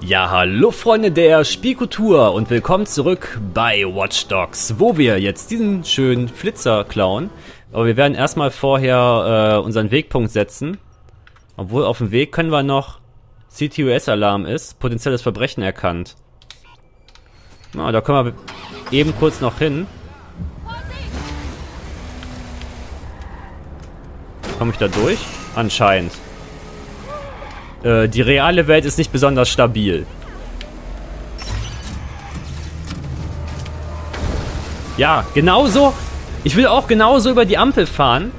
Ja, hallo Freunde der Spielkultur und willkommen zurück bei Watch Dogs, wo wir jetzt diesen schönen Flitzer klauen. Aber wir werden erstmal vorher äh, unseren Wegpunkt setzen. Obwohl auf dem Weg können wir noch CTOS-Alarm ist, potenzielles Verbrechen erkannt. Na, da können wir eben kurz noch hin. Komme ich da durch? Anscheinend. Äh, die reale Welt ist nicht besonders stabil. Ja, genauso. Ich will auch genauso über die Ampel fahren.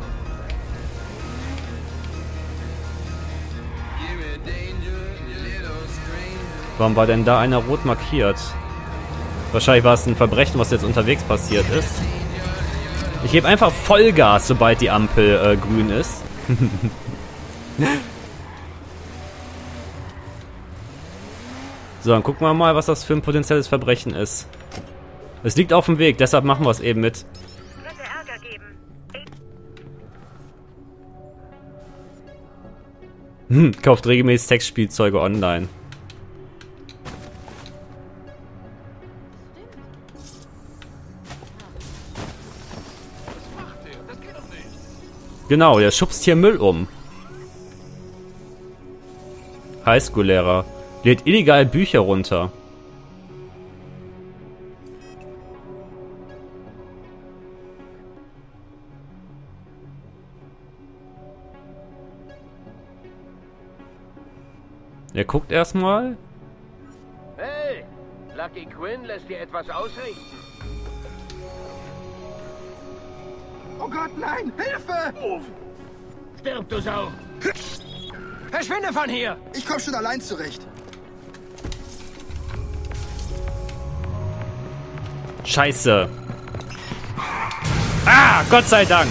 Warum war denn da einer rot markiert? Wahrscheinlich war es ein Verbrechen, was jetzt unterwegs passiert ist. Ich gebe einfach Vollgas, sobald die Ampel äh, grün ist. so, dann gucken wir mal, was das für ein potenzielles Verbrechen ist. Es liegt auf dem Weg, deshalb machen wir es eben mit. Hm, kauft regelmäßig Sexspielzeuge online. Genau, der schubst hier Müll um. Highschool-Lehrer. Lädt illegal Bücher runter. Er guckt erstmal. Hey, Lucky Quinn lässt dir etwas ausrichten. Oh Gott, nein! Hilfe! Stirb, du Sau! Verschwinde von hier! Ich komme schon allein zurecht. Scheiße. Ah, Gott sei Dank.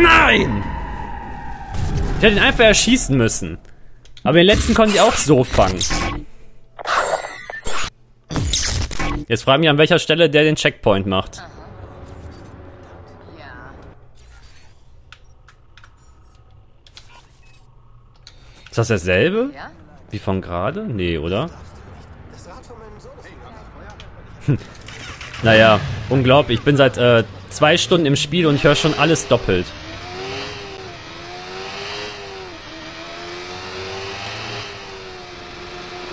Nein! Ich hätte ihn einfach erschießen müssen. Aber den letzten konnte ich auch so fangen. Jetzt fragen wir an welcher Stelle der den Checkpoint macht. Ist das dasselbe? Wie von gerade? Nee, oder? Naja, unglaublich. Ich bin seit äh, zwei Stunden im Spiel und ich höre schon alles doppelt.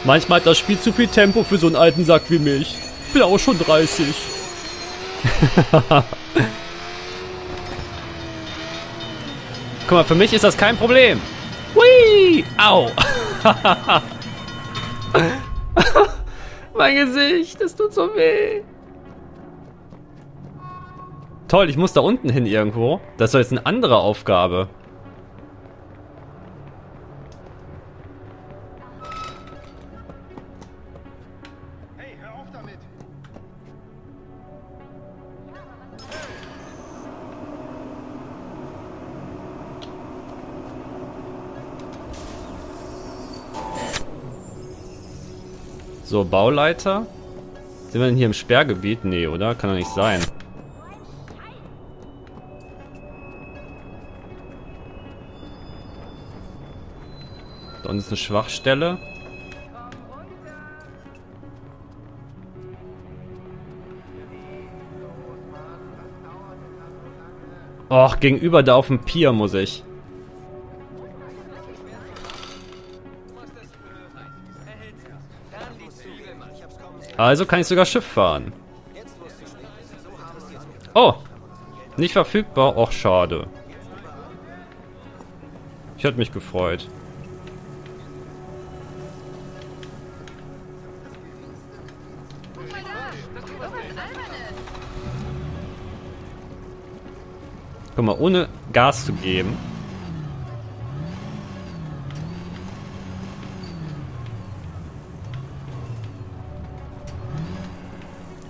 Manchmal hat das Spiel zu viel Tempo für so einen alten Sack wie mich. Ich bin auch schon 30. Guck mal, für mich ist das kein Problem. Hui! Au! mein Gesicht, das tut so weh. Toll, ich muss da unten hin irgendwo. Das ist doch jetzt eine andere Aufgabe. Hey, hör auf damit! So, Bauleiter. Sind wir denn hier im Sperrgebiet? Nee, oder? Kann doch nicht sein. Da unten ist eine Schwachstelle. Och, gegenüber da auf dem Pier muss ich. Also kann ich sogar Schiff fahren. Oh! Nicht verfügbar? Och, schade. Ich hätte mich gefreut. Guck mal, ohne Gas zu geben.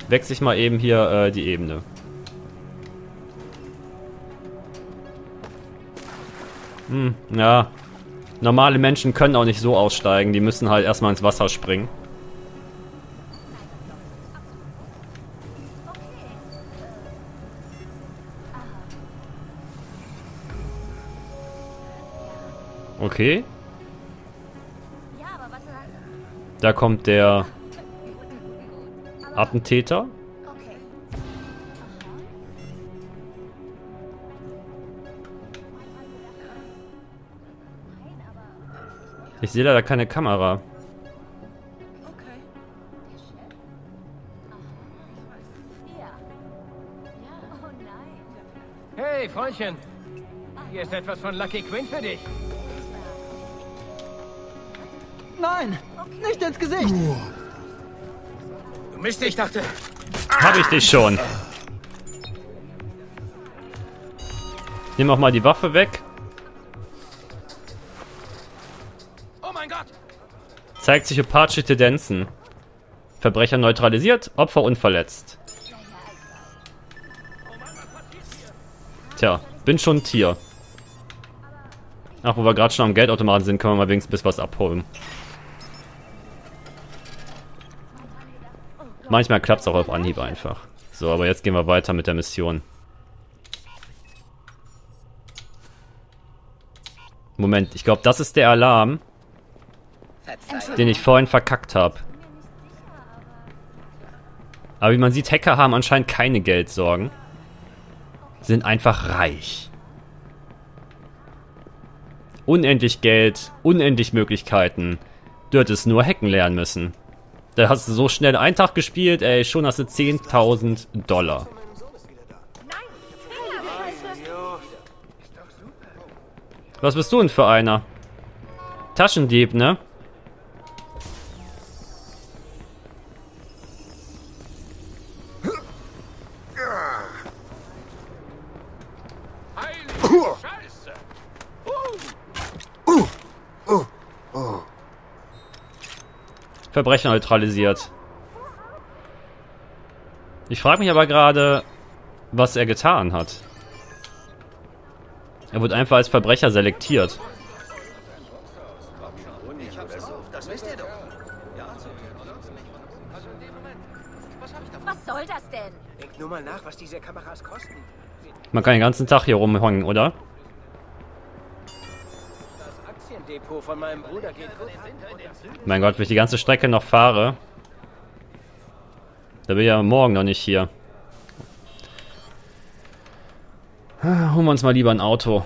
wechsle ich mal eben hier äh, die Ebene. Hm, ja. Normale Menschen können auch nicht so aussteigen. Die müssen halt erstmal ins Wasser springen. Okay. Da kommt der Attentäter. Ich sehe leider keine Kamera. Hey, Freundchen. Hier ist etwas von Lucky Quinn für dich. Nein, nicht ins Gesicht. Mist, ich dachte... Hab ich dich schon. Nimm auch mal die Waffe weg. Oh mein Gott! Zeigt psychopathische Tendenzen. Verbrecher neutralisiert, Opfer unverletzt. Tja, bin schon ein Tier. Ach, wo wir gerade schon am Geldautomaten sind, können wir mal wenigstens bis was abholen. Manchmal klappt es auch auf Anhieb einfach. So, aber jetzt gehen wir weiter mit der Mission. Moment, ich glaube, das ist der Alarm, den ich vorhin verkackt habe. Aber wie man sieht, Hacker haben anscheinend keine Geldsorgen. Sind einfach reich. Unendlich Geld, unendlich Möglichkeiten. Du hättest nur hacken lernen müssen. Da hast du so schnell einen Tag gespielt, ey, schon hast du 10.000 Dollar. Was bist du denn für einer? Taschendieb, ne? Verbrecher neutralisiert. Ich frage mich aber gerade, was er getan hat. Er wurde einfach als Verbrecher selektiert. Was soll das denn? Denk nur mal nach, was diese Kameras kosten. Man kann den ganzen Tag hier rumhängen, oder? Aktiendepot von meinem Bruder geht gut. Mein Gott, wenn ich die ganze Strecke noch fahre. Da bin ich ja morgen noch nicht hier. Ah, Holen wir uns mal lieber ein Auto.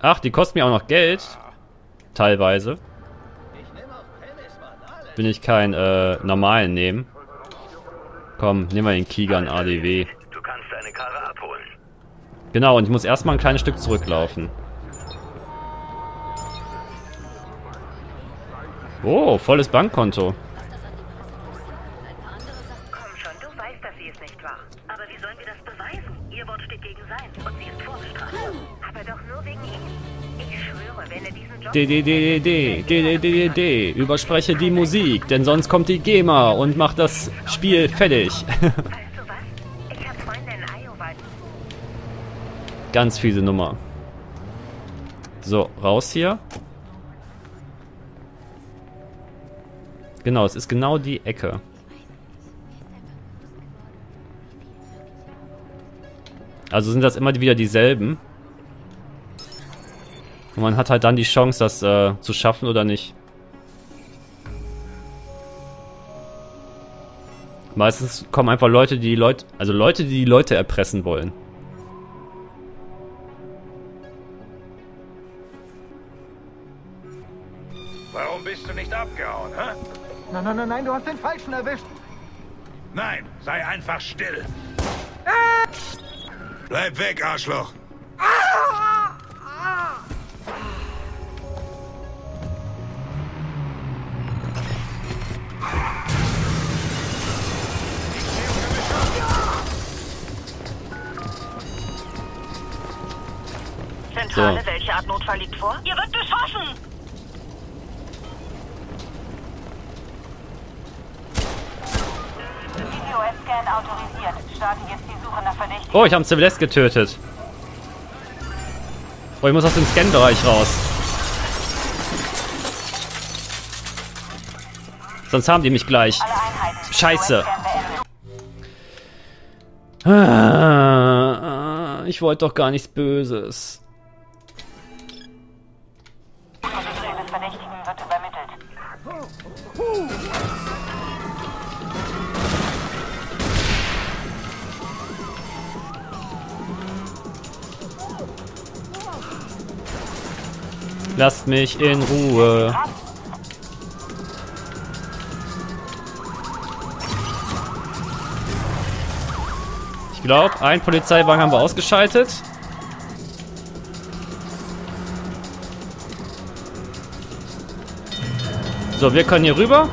Ach, die kosten mir auch noch Geld. Teilweise. Will ich keinen äh, normalen nehmen. Komm, nehmen wir den Kigan ADW. Du kannst deine Karre. Genau, und ich muss erstmal ein kleines Stück zurücklaufen. Oh, volles Bankkonto. D, D, D, D, D, D, D, D, D. Überspreche die Musik, denn sonst kommt die GEMA und macht das Spiel fertig. Ganz fiese Nummer. So, raus hier. Genau, es ist genau die Ecke. Also sind das immer wieder dieselben. Und man hat halt dann die Chance, das äh, zu schaffen oder nicht. Meistens kommen einfach Leute, die Leute, also Leute, die die Leute erpressen wollen. Du hast den Falschen erwischt. Nein, sei einfach still. Bleib weg, Arschloch. Zentrale, So. welche Art Notfall liegt vor? Ihr wird beschossen! Video-Scan autorisiert. Starte jetzt die Suche nach Verdächtigen. Oh, ich habe einen Civilist getötet. Oh, ich muss aus dem Scan-Bereich raus. Sonst haben die mich gleich. Scheiße. Ich wollte doch gar nichts Böses. Lasst mich in Ruhe. Ich glaube, ein Polizeiwagen haben wir ausgeschaltet. So, wir können hier rüber.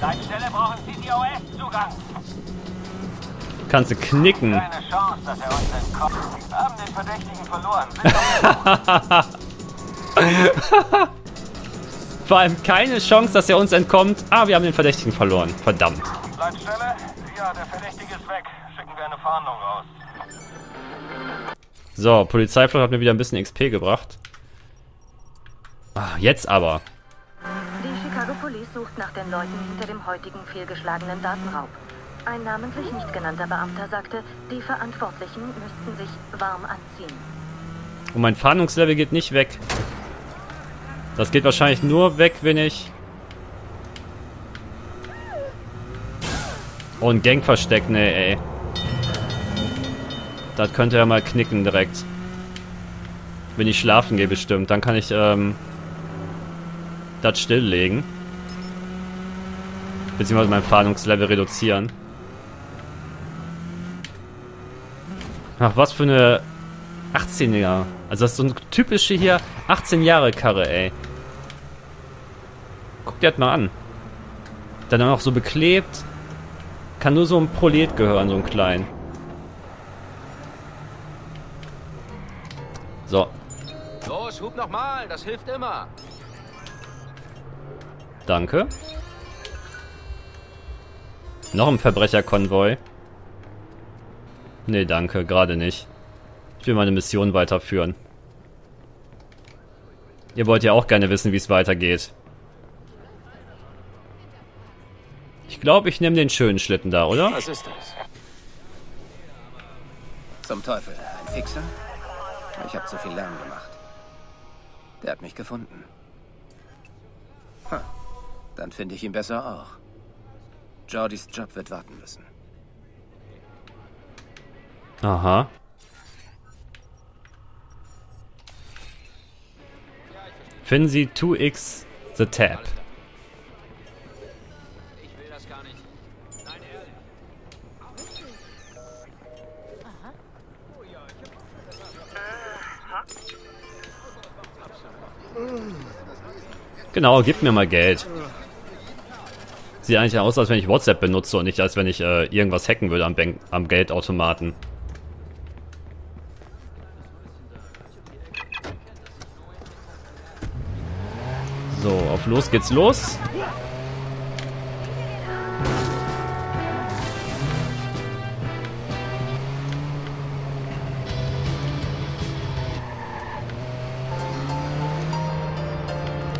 Leitstelle brauchen CTOS-Zugang. Kannst du knicken. Keine Chance, dass er uns entkommt. Haben den Verdächtigen verloren. Vor allem keine Chance, dass er uns entkommt. Ah, wir haben den Verdächtigen verloren. Verdammt. Leitstelle? Ja, der Verdächtige ist weg. Schicken wir eine Fahndung raus. So, Polizeiflot hat mir wieder ein bisschen XP gebracht. Ah, jetzt aber. Die Chicago Police sucht nach den Leuten hinter dem heutigen fehlgeschlagenen Datenraub. Ein namentlich nicht genannter Beamter sagte, die Verantwortlichen müssten sich warm anziehen. Und mein Fahndungslevel geht nicht weg. Das geht wahrscheinlich nur weg, wenn ich... Oh, ein Gangversteck, nee, ey. Das könnte ja mal knicken direkt. Wenn ich schlafen gehe bestimmt, dann kann ich, ähm... Das stilllegen. Beziehungsweise mein Fahndungslevel reduzieren. Ach, was für eine 18er. Also das ist so eine typische hier 18 Jahre Karre, ey. Guck dir das mal an. Dann auch noch so beklebt. Kann nur so ein Prolet gehören, so ein klein. So, Los, hub nochmal, das hilft immer. danke. Noch ein Verbrecherkonvoi. Nee, danke, gerade nicht. Ich will meine Mission weiterführen. Ihr wollt ja auch gerne wissen, wie es weitergeht. Ich glaube, ich nehme den schönen Schlitten da, oder? Was ist das? Zum Teufel, ein Fixer? Ich habe zu viel Lärm gemacht. Der hat mich gefunden. Ha, dann finde ich ihn besser auch. Jordys Job wird warten müssen. Aha. Finden Sie 2x The Tab. Genau, gib mir mal Geld. Sieht eigentlich aus, als wenn ich WhatsApp benutze und nicht, als wenn ich äh, irgendwas hacken würde am, Bank am Geldautomaten. So, auf los geht's los.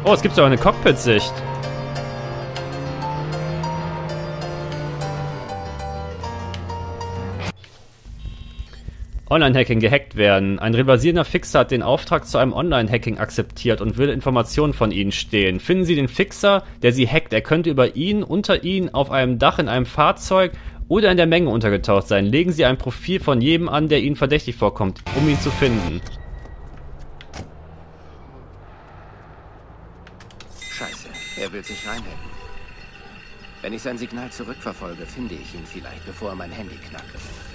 Oh, es gibt sogar eine Cockpit-Sicht. Online-Hacking gehackt werden. Ein rivalisierender Fixer hat den Auftrag zu einem Online-Hacking akzeptiert und will Informationen von Ihnen stehlen. Finden Sie den Fixer, der Sie hackt. Er könnte über ihn, unter Ihnen, auf einem Dach, in einem Fahrzeug oder in der Menge untergetaucht sein. Legen Sie ein Profil von jedem an, der Ihnen verdächtig vorkommt, um ihn zu finden. Scheiße, er will sich reinhacken. Wenn ich sein Signal zurückverfolge, finde ich ihn vielleicht, bevor er mein Handy knackt.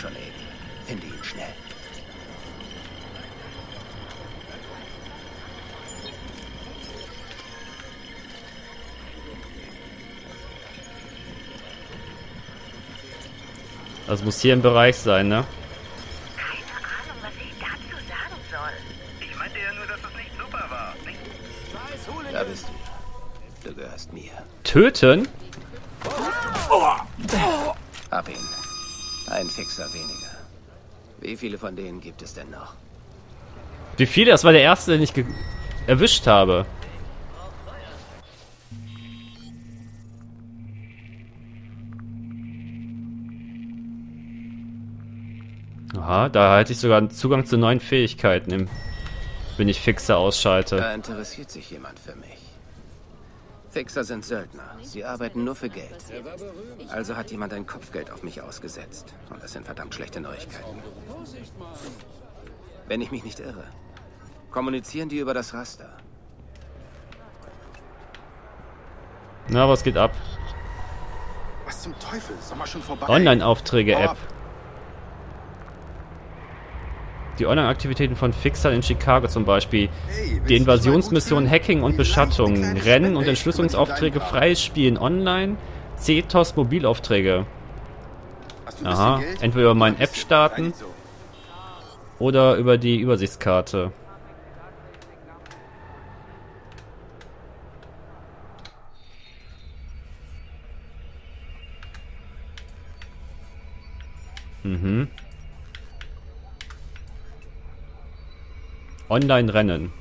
Schon, Aiden. Finde ihn schnell. Das muss hier im Bereich sein, ne? keine Ahnung, was ich dazu sagen soll. ich meinte ja nur, dass es nicht super war. Da bist du. Du gehörst mir. Töten? Fixer weniger. Wie viele von denen gibt es denn noch? Wie viele? Das war der erste, den ich erwischt habe. Aha, da hätte ich sogar einen Zugang zu neuen Fähigkeiten, im, wenn ich Fixer ausschalte. Da interessiert sich jemand für mich. Fixer sind Söldner. Sie arbeiten nur für Geld. Also hat jemand ein Kopfgeld auf mich ausgesetzt. Und das sind verdammt schlechte Neuigkeiten. Wenn ich mich nicht irre, kommunizieren die über das Raster. Na, was geht ab? Was zum Teufel? Mal schon vorbei. Online-Aufträge-App. Die Online-Aktivitäten von Fixern in Chicago zum Beispiel. Die Invasionsmission? Hacking und Beschattung. Rennen und Entschlüsselungsaufträge ist, freies Spielen online. CETOS Mobilaufträge. Aha, entweder über meinen Ein App starten. Oder über die Übersichtskarte. Mhm. Online-Rennen.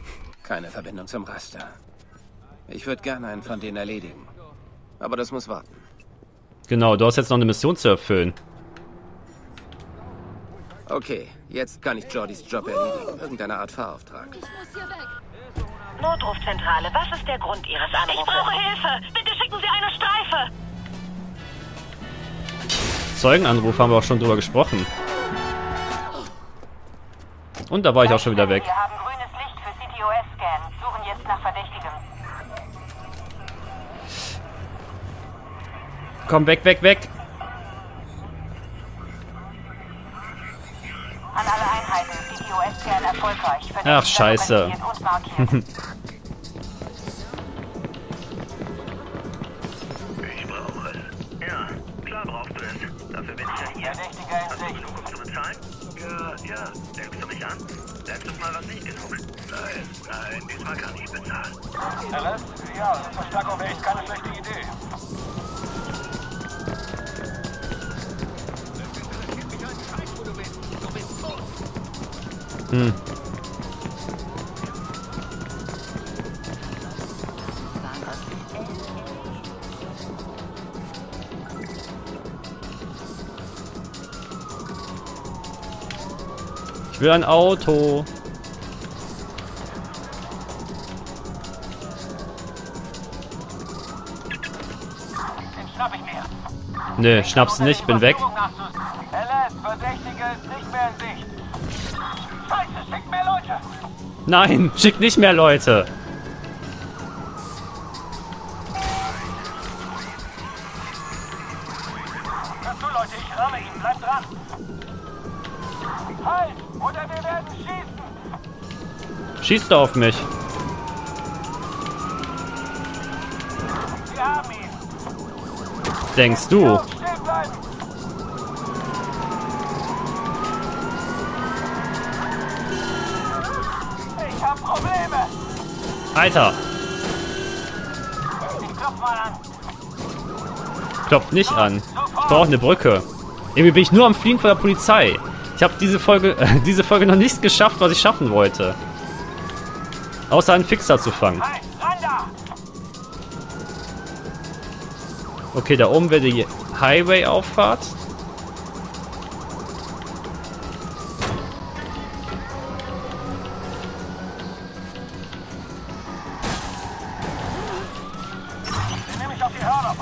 Keine Verbindung zum Raster. Ich würde gerne einen von denen erledigen. Aber das muss warten. Genau, du hast jetzt noch eine Mission zu erfüllen. Okay, jetzt kann ich Jordys Job erledigen. Irgendeine Art Fahrauftrag. Notrufzentrale, was ist der Grund Ihres Anrufes? Ich brauche Hilfe! Bitte schicken Sie eine Streife! Zeugenanruf haben wir auch schon drüber gesprochen. Und da war ich auch schon wieder weg. Wir haben Mal war es nicht genug. Nein, nein, diesmal kann ich bezahlen. Alice? Ja, Verstärkung. Wäre echt keine schlechte Idee. Hm. Ich will ein Auto. Den schnapp ich mir. Nee, schnappst nicht, bin weg. Nein, schick nicht mehr Leute. Halt! Oder wir werden schießen. Schießt er auf mich. Denkst du? Alter, klopft nicht an. Ich brauche eine Brücke. Irgendwie bin ich nur am Fliehen vor der Polizei. Ich habe diese Folge, äh, diese Folge noch nichts geschafft, was ich schaffen wollte. Außer einen Fixer zu fangen. Okay, da oben wäre die Highway-Auffahrt.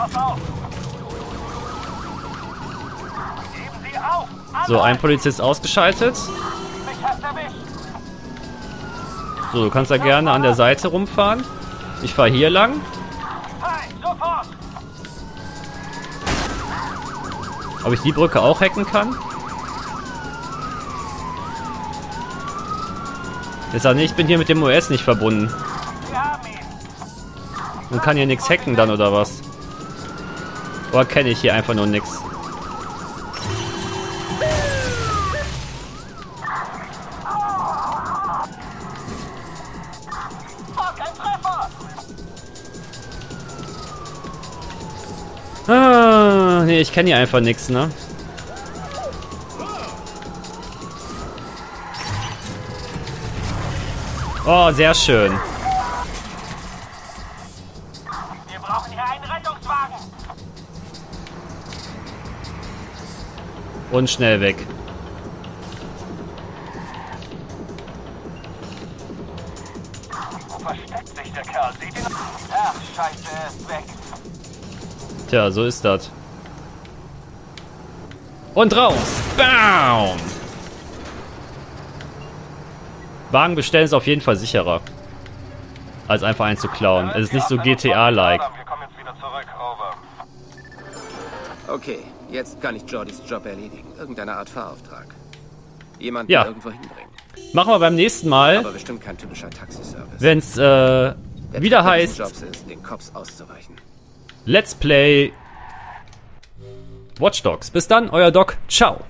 Pass auf. Geben Sie auf. Alle So, ein Polizist ausgeschaltet. So, du kannst da gerne an der Seite rumfahren. Ich fahre hier lang. Ob ich die Brücke auch hacken kann? Ist er nicht, ich bin hier mit dem OS nicht verbunden. Und kann hier nichts hacken dann oder was? Oder kenne ich hier einfach nur Treffer. Ah, nee, ich kenne hier einfach nichts, ne? Oh, sehr schön. Und schnell weg. Wo versteckt sich der Kerl? Seht ihn? Ach, scheiße, er ist weg. Tja, so ist das. Und raus. Bam. Wagen bestellen ist auf jeden Fall sicherer. Als einfach einen zu klauen. Es ist nicht so GTA-like. Okay, jetzt kann ich Jordys Job erledigen. Irgendeine Art Fahrauftrag. Jemand Ja. irgendwo hinbringen. Machen wir beim nächsten Mal, Aber bestimmt kein typischer Taxiservice. wenn es äh, Der wieder heißt ist, den Cops auszuweichen. Let's Play Watch Dogs. Bis dann, euer Doc. Ciao.